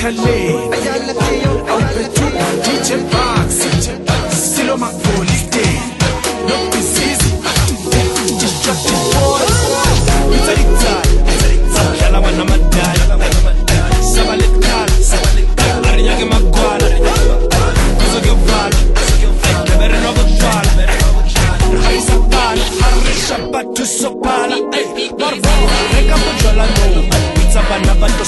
ခလေးအရာလက်ပြေရောအရာလက်ချူဒီချင်ပါ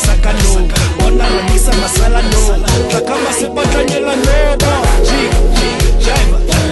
masakano wanarakisa masala no. Takama sepatlanyela noba. Jive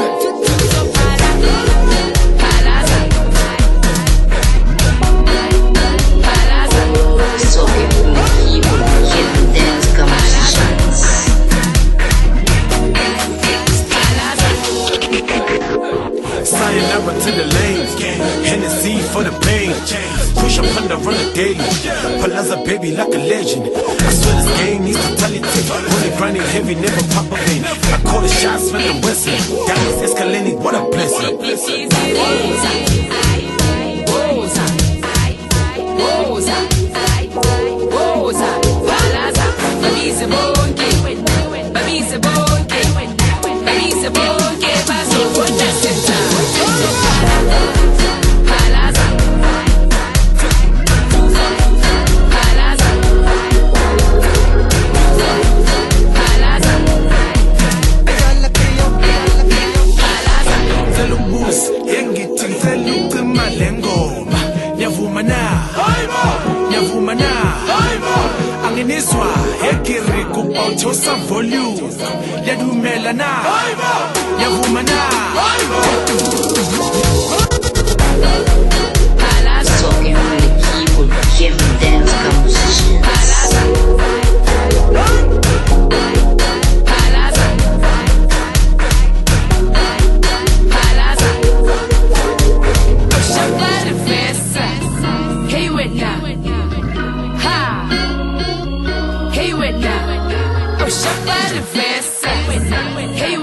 Sign number to the lane. Hennessy for the pain. Push up under run the daily. Palazza baby like a legend. I swear this game needs totality. When it grinding heavy, never pop a vein. I call the shots, Smith and Wesson. Diamonds escalating, what a blessing. Ngicela ke re kopa o theosa volume. Ya dumela na. Ya vuma na. Hey, we're not. Oh, shuffle and fancy. Hey,